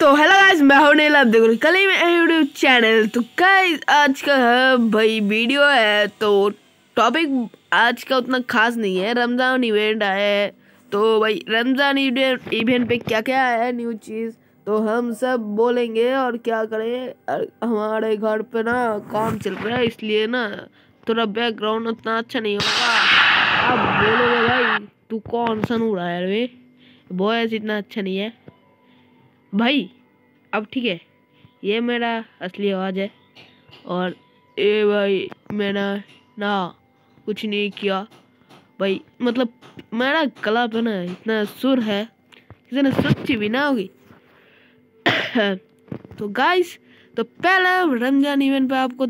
तो hello guys मैं हूँ नीला देखो कल ही में यूट्यूब चैनल तो गाइस आज का है भाई वीडियो है तो टॉपिक आज का उतना खास नहीं है, रमज़ान इवेंट आया है। तो भाई, रमज़ान इवेंट पे क्या क्या है न्यू चीज़ तो हम सब बोलेंगे और क्या करें? हमारे घर पे ना काम चल रहा है, इसलिए ना थोड़ा बैकग्राउंड उतना अच्छा नहीं होगा। अब बोलोगे भाई, तू कौन सा नूरा है रे? वॉयस इतना अच्छा नहीं है। भाई, अब ठीक है। ये मेरा असली आवाज़ है। और ये भाई, मैंने ना कुछ नहीं किया। भाई मतलब मेरा गला पे ना इतना सुर है, किसी ने सोची भी ना होगी। तो गाइस तो पहला रमज़ान इवेंट पे आपको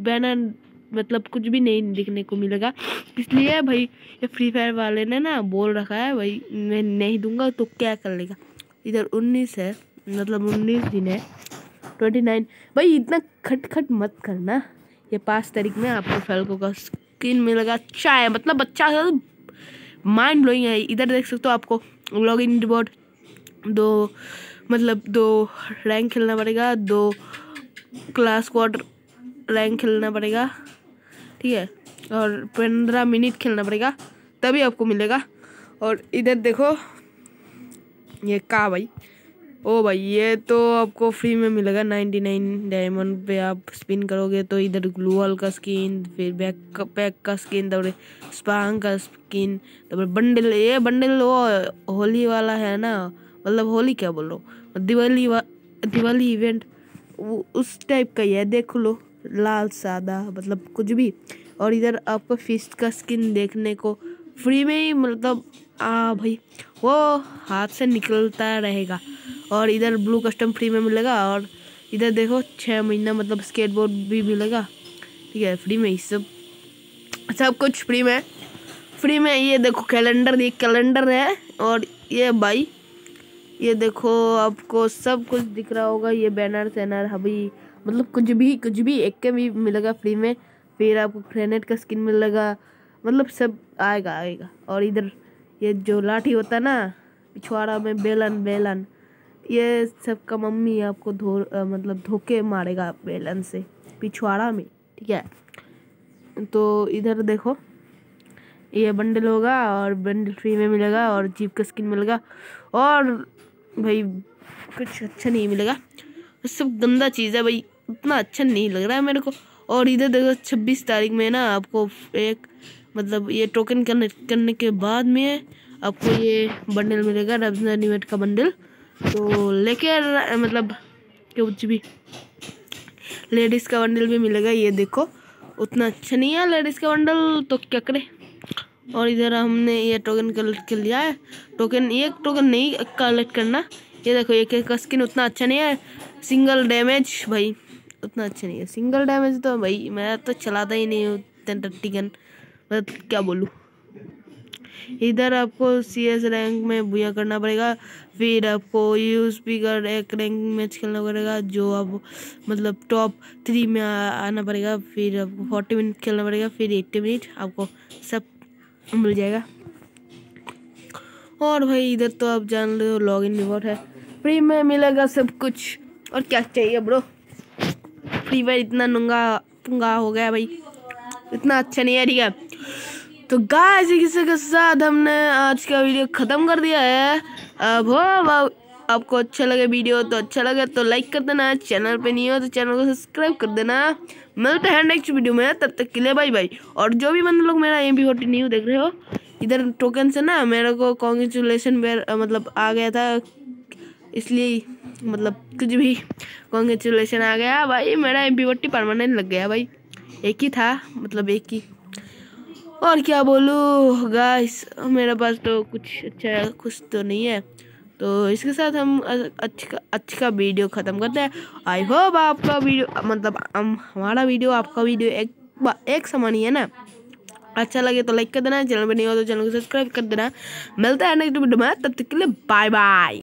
बैनर मतलब कुछ भी नहीं दिखने को मिलेगा। इसलिए भाई, ये फ्री फायर वाले ने ना बोल रखा है, भाई, मैं नहीं दूँगा तो क्या कर लेगा। इधर उन्नीस है मतलब उन्नीस दिन है ट्वेंटी नाइन भाई, इतना खट खट मत करना। ये पाँच तारीख में आपको फेल्को का स्किन मिलेगा। अच्छा है मतलब अच्छा माइंड ब्लोइंग है। इधर देख सकते हो आपको लॉग इन रिवॉर्ड दो मतलब दो रैंक खेलना पड़ेगा, दो क्लास क्वार्टर रैंक खेलना पड़ेगा, ठीक है? और पंद्रह मिनट खेलना पड़ेगा, तभी आपको मिलेगा। और इधर देखो ये का भाई? ओ भाई, ये तो आपको फ्री में मिलेगा नाइन्टी नाइन डायमंड पे आप स्पिन करोगे तो इधर ग्लूअल का स्किन फिर बैक का पैक का स्किन तब स्पांग का स्किन तब बंडल ये बंडल वो होली वाला है ना? मतलब होली क्या बोल दिवाली दिवाली इवेंट वो उस टाइप का ही है, देख लो, लाल, सादा मतलब कुछ भी। और इधर आपको फिस्ट का स्किन देखने को फ्री में ही मतलब आ भाई, वो हाथ से निकलता रहेगा। और इधर ब्लू कस्टम फ्री में मिलेगा और इधर देखो छः महीना मतलब स्केटबोर्ड भी मिलेगा। ठीक है फ्री में ही सब सब कुछ फ्री में। फ्री में ये देखो कैलेंडर ये कैलेंडर है और ये भाई, ये देखो आपको सब कुछ दिख रहा होगा। ये बैनर सैनर अभी मतलब कुछ भी कुछ भी एक के भी मिलेगा फ्री में। फिर आपको ग्रेनेड का स्किन मिलेगा मतलब सब आएगा आएगा। और इधर ये जो लाठी होता ना, पिछवाड़ा में बेलन बेलन, ये सब का मम्मी आपको धो मतलब धोके मारेगा बेलन से, पिछवाड़ा में, ठीक है? तो इधर देखो, ये बंडल होगा और बंडल फ्री में मिलेगा और जीप का स्किन मिलेगा और भाई कुछ अच्छा नहीं मिलेगा। सब गंदा चीज़ है भाई, उतना अच्छा नहीं लग रहा है मेरे को। और इधर देखो, छब्बीस तारीख में ना आपको एक मतलब ये टोकन करने करने के बाद में आपको ये बंडल मिलेगा रमज़ान इवेंट का बंडल तो लेके मतलब कुछ भी। लेडीज़ का बंडल भी मिलेगा, ये देखो। उतना अच्छा नहीं है लेडीज़ का बंडल तो क्या करे? और इधर हमने ये टोकन कलेक्ट कर लिया है। टोकन एक टोकन नहीं कलेक्ट करना। ये देखो एक एक का स्किन उतना अच्छा नहीं है। सिंगल डैमेज भाई। उतना अच्छा नहीं है। सिंगल डैमेज तो भाई, मैं तो चलाता ही नहीं हूँ टट्टी गन मैं क्या बोलूँ? इधर आपको सी एस रैंक में भूया करना पड़ेगा, फिर आपको यू स्पीकर एक रैंक मैच खेलना पड़ेगा, जो आप मतलब टॉप थ्री में आना पड़ेगा, फिर आपको फोर्टी मिनट खेलना पड़ेगा, फिर एट्टी मिनट आपको सब मिल जाएगा। और भाई, इधर तो आप जान रहे हो लॉग इन रिवॉर्ड है। फ्री में मिलेगा सब कुछ। और क्या चाहिए ब्रो फ्री फायर इतना नंगा पुंगा हो गया भाई। इतना अच्छा नहीं है, ठीक है? तो गाय किसी के साथ हमने आज का वीडियो ख़त्म कर दिया है। अब हो आपको अच्छा लगे वीडियो तो अच्छा लगे तो लाइक कर देना। चैनल पे नहीं हो तो चैनल को सब्सक्राइब कर देना। मिलते हैं नेक्स्ट वीडियो में, तब तक के लिए बाय बाय और जो भी मतलब लोग मेरा एम बी फोर्टी न्यू देख रहे हो, इधर टोकन से ना, मेरे को कॉन्ग्रेचुलेसन मतलब आ गया था। इसलिए मतलब कुछ भी कॉन्ग्रेचुलेसन आ गया। भाई, मेरा एम बी फोर्टी परमानेंट लग गया, भाई। एक ही था मतलब एक ही। और क्या बोलूँ गाइस मेरे पास तो कुछ अच्छा कुछ तो नहीं है। तो इसके साथ हम अच्छा अच्छा वीडियो ख़त्म करते हैं। आई होप आपका वीडियो मतलब हम, हमारा वीडियो, आपका वीडियो एक एक समान ही है ना। अच्छा लगे तो लाइक कर देना, चैनल पर नहीं हो तो चैनल को सब्सक्राइब कर देना। मिलता है नेक्स्ट वीडियो में, तब तक के लिए बाय बाय